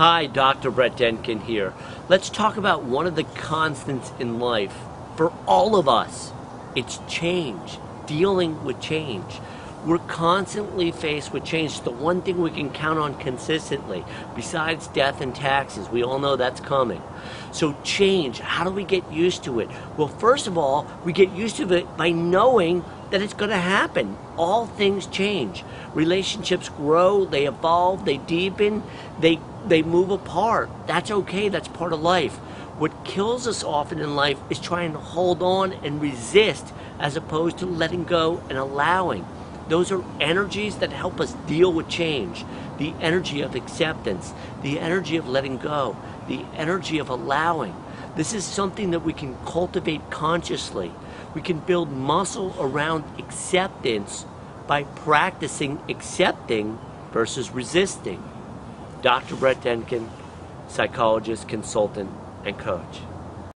Hi, Dr. Brett Denkin here. Let's talk about one of the constants in life for all of us. It's change, dealing with change. We're constantly faced with change. the one thing we can count on consistently, besides death and taxes. We all know that's coming. So, change, how do we get used to it? Well, first of all, we get used to it by knowing that it's going to happen. All things change. Relationships grow, they evolve, they deepen, they they move apart. That's okay. That's part of life. What kills us often in life is trying to hold on and resist as opposed to letting go and allowing. Those are energies that help us deal with change. The energy of acceptance, the energy of letting go, the energy of allowing. This is something that we can cultivate consciously. We can build muscle around acceptance by practicing accepting versus resisting. Dr. Brett Denkin, psychologist, consultant, and coach.